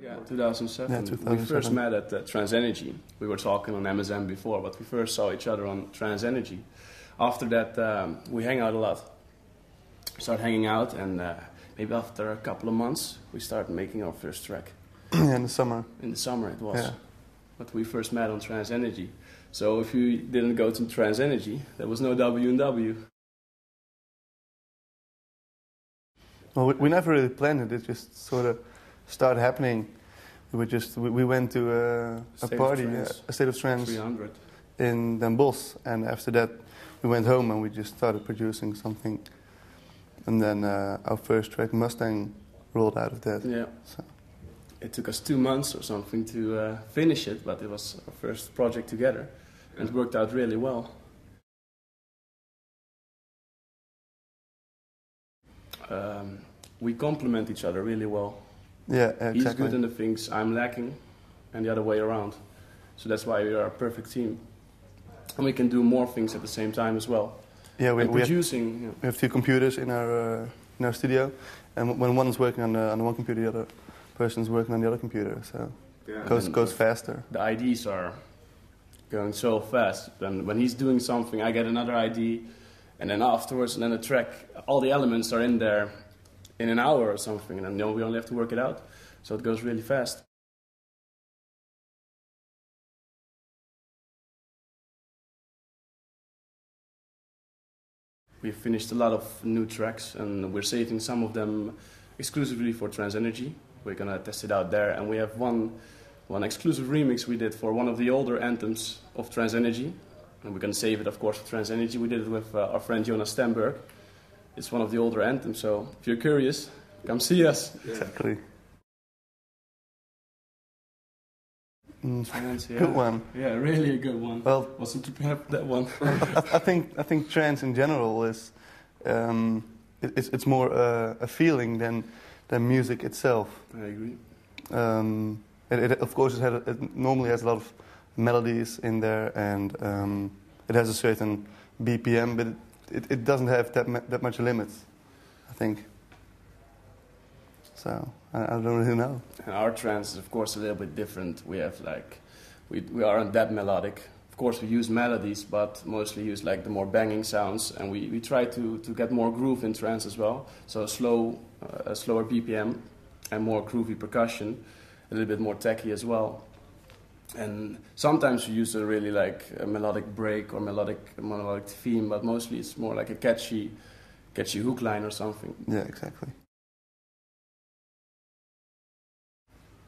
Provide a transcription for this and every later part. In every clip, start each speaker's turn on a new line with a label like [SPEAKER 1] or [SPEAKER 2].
[SPEAKER 1] Yeah, 2007.
[SPEAKER 2] Yeah,
[SPEAKER 1] We first met at uh, Trance Energy. We were talking on MSN before, but we first saw each other on Trance Energy. After that, um, we hang out a lot. Start hanging out, and uh, maybe after a couple of months, we start making our first track.
[SPEAKER 2] in the summer.
[SPEAKER 1] In the summer, it was.
[SPEAKER 2] Yeah.
[SPEAKER 1] But we first met on Trance Energy. So if you didn't go to Trance Energy, there was no W&W.
[SPEAKER 2] Well, we, we never really planned it. It just sort of started happening. We were just we, we went to a, a party, uh, a state of trance
[SPEAKER 1] 300.
[SPEAKER 2] in Den Bosch, and after that we went home and we just started producing something. And then uh, our first track Mustang rolled out of that.
[SPEAKER 1] Yeah.
[SPEAKER 2] So.
[SPEAKER 1] It took us two months or something to uh, finish it, but it was our first project together, and it worked out really well. Um, we complement each other really well.
[SPEAKER 2] Yeah, exactly.
[SPEAKER 1] He's good in the things I'm lacking, and the other way around. So that's why we are a perfect team, and we can do more things at the same time as well.
[SPEAKER 2] yeah, we, we have,
[SPEAKER 1] producing, you know,
[SPEAKER 2] we have two computers in our uh, in our studio, and when one is working on the, on one computer, the other person is working on the other computer. So it goes
[SPEAKER 1] and
[SPEAKER 2] goes faster.
[SPEAKER 1] the IDs are going so fast. And when he's doing something, I get another ID, and then afterwards, and then the track, all the elements are in there in an hour or something, and then we only have to work it out. So it goes really fast. We've finished a lot of new tracks, and we're saving some of them exclusively for Trance Energy. We're gonna test it out there, and we have one one exclusive remix we did for one of the older anthems of Trance Energy, And we're to save it, of course, for Trance Energy. We did it with uh, our friend Jonas Stenberg. It's one of the older anthems, so if you're curious, come see us.
[SPEAKER 2] Exactly. Mm,
[SPEAKER 1] Trance, yeah.
[SPEAKER 2] Good one.
[SPEAKER 1] Yeah, really a good one.
[SPEAKER 2] Well,
[SPEAKER 1] Wasn't prepared for that one.
[SPEAKER 2] I, I think I think trance in general is um, it, it's, it's more uh, a feeling than than music itself.
[SPEAKER 1] I agree.
[SPEAKER 2] Um, it, it, of course, it, had, it normally has a lot of melodies in there, and um, it has a certain BPM, but it, it, doesn't have that that much limits. I think. So I, I don't really know.
[SPEAKER 1] And our trance is, of course, a little bit different. We have like, we, we aren't that melodic. Of course, we use melodies, but mostly use like the more banging sounds. And we, we try to, to get more groove in trance as well. So a slow, uh, a slower BPM and more groovy percussion, a little bit more techy as well. And sometimes we use a really like a melodic break or melodic melodic theme, but mostly it's more like a catchy, catchy hook line or something.
[SPEAKER 2] Yeah, exactly.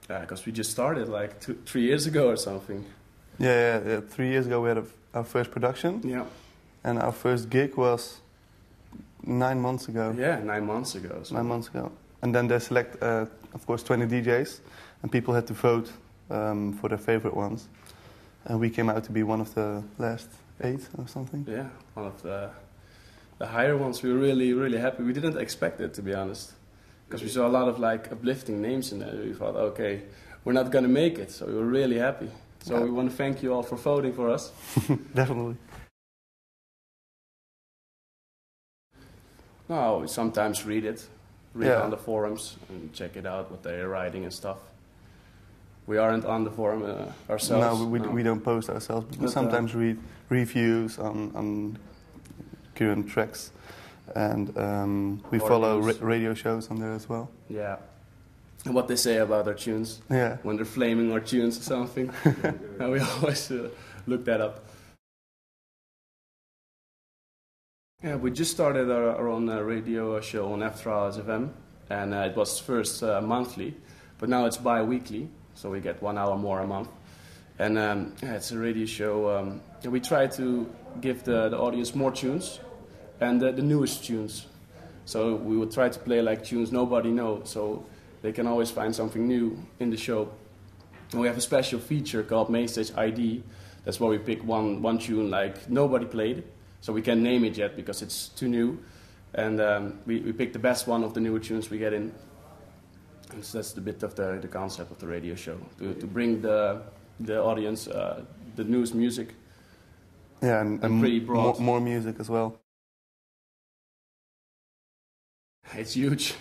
[SPEAKER 1] Yeah, because we just started like two, three years ago or something.
[SPEAKER 2] Yeah, yeah, yeah. Three years ago we had a, our first production,
[SPEAKER 1] Yeah.
[SPEAKER 2] and our first gig was nine months ago.
[SPEAKER 1] Yeah, nine months ago. So.
[SPEAKER 2] nine months ago. And then they select, uh, of course, 20 DJs, and people had to vote um, for their favorite ones. And we came out to be one of the last eight or something.
[SPEAKER 1] Yeah, one of the the higher ones. We were really, really happy. We didn't expect it, to be honest, because we saw a lot of like uplifting names in there. We thought, okay, we're not gonna make it, so we were really happy. So
[SPEAKER 2] Yeah.
[SPEAKER 1] we want to thank you all for voting for us.
[SPEAKER 2] Definitely.
[SPEAKER 1] No, sometimes read it, read
[SPEAKER 2] Yeah.
[SPEAKER 1] on the forums and check it out what they're writing and stuff. We aren't on the forum uh, ourselves.
[SPEAKER 2] no, we,
[SPEAKER 1] no.
[SPEAKER 2] we don't post ourselves, but we
[SPEAKER 1] But, uh,
[SPEAKER 2] sometimes read reviews on, on current tracks. And um, we follow ra- radio shows on there as well.
[SPEAKER 1] Yeah. And what they say about our tunes.
[SPEAKER 2] Yeah.
[SPEAKER 1] when they're flaming our tunes or something. and we always uh, look that up. Yeah, we just started our, our own uh, radio show on After Hours FM, and uh, it was first uh, monthly, but now it's bi-weekly, so we get one hour more a month. And um, it's a radio show. Um, we try to give the, the audience more tunes and uh, the newest tunes. So we would try to play like tunes nobody knows, so they can always find something new in the show. And we have a special feature called Mainstage ID. That's where we pick one, one tune like nobody played. So we can't name it yet because it's too new. And um, we, we pick the best one of the newer tunes we get in. And so that's the bit of the, the concept of the radio show to, to bring the, the audience uh, the newest music.
[SPEAKER 2] Yeah, and,
[SPEAKER 1] And pretty
[SPEAKER 2] more,
[SPEAKER 1] broad.
[SPEAKER 2] more music as well.
[SPEAKER 1] It's huge.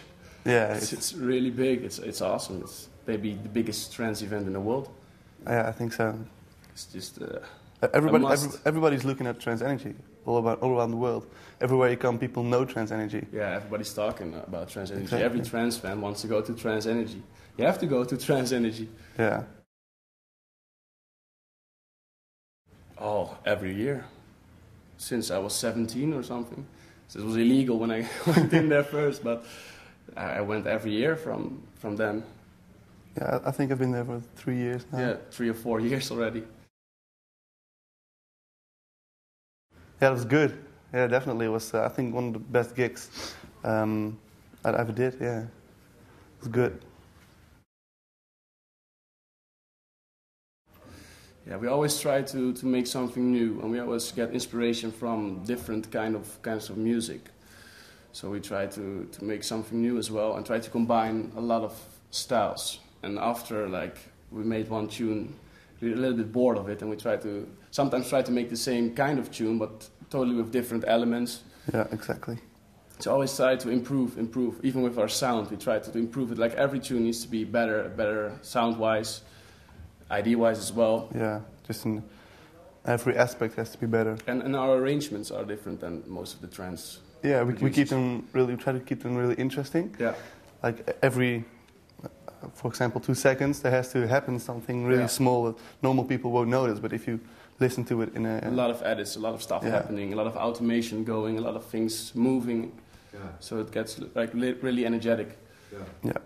[SPEAKER 2] Yeah,
[SPEAKER 1] It's,
[SPEAKER 2] it's,
[SPEAKER 1] really big. It's, it's awesome. It's, maybe the biggest trance event in the world.
[SPEAKER 2] Yeah, I think so.
[SPEAKER 1] It's just uh,
[SPEAKER 2] Everybody, every, everybody's looking at Trance Energy all about all around the world. Everywhere you come, people know Trance Energy.
[SPEAKER 1] yeah, everybody's talking about Trance Energy.
[SPEAKER 2] Exactly.
[SPEAKER 1] Every trans fan wants to go to Trance Energy. You have to go to trans energy.
[SPEAKER 2] Yeah,
[SPEAKER 1] Oh, every year. Since I was 17 or something. So it was illegal when I went in there first, but I went every year from, from then.
[SPEAKER 2] yeah. I I think I've been there for three years now.
[SPEAKER 1] Yeah, three or four years already.
[SPEAKER 2] Yeah, it was good. Yeah, definitely. It was, uh, I think, one of the best gigs um, I ever did. Yeah, it was good.
[SPEAKER 1] Yeah, we always try to, to make something new, and we always get inspiration from different kind of kinds of music. So we try to, to make something new as well, and try to combine a lot of styles. And after like we made one tune, were a little bit bored of it, and we try to sometimes try to make the same kind of tune, but totally with different elements.
[SPEAKER 2] Yeah, exactly.
[SPEAKER 1] So always try to improve, improve. Even with our sound, we try to improve it. Like every tune needs to be better, better sound-wise, ID-wise as well.
[SPEAKER 2] Yeah, just in every aspect has to be better.
[SPEAKER 1] And, and our arrangements are different than most of the trends.
[SPEAKER 2] Yeah, we, we keep them really We try to keep them really interesting.
[SPEAKER 1] Yeah,
[SPEAKER 2] Like every, for example, two seconds there has to happen something really
[SPEAKER 1] Yeah.
[SPEAKER 2] small that normal people won't notice. But if you listen to it in a,
[SPEAKER 1] a lot of edits, a lot of stuff
[SPEAKER 2] Yeah.
[SPEAKER 1] happening, a lot of automation going, a lot of things moving.
[SPEAKER 3] Yeah,
[SPEAKER 1] So it gets like li- really energetic.
[SPEAKER 3] yeah.
[SPEAKER 2] yeah,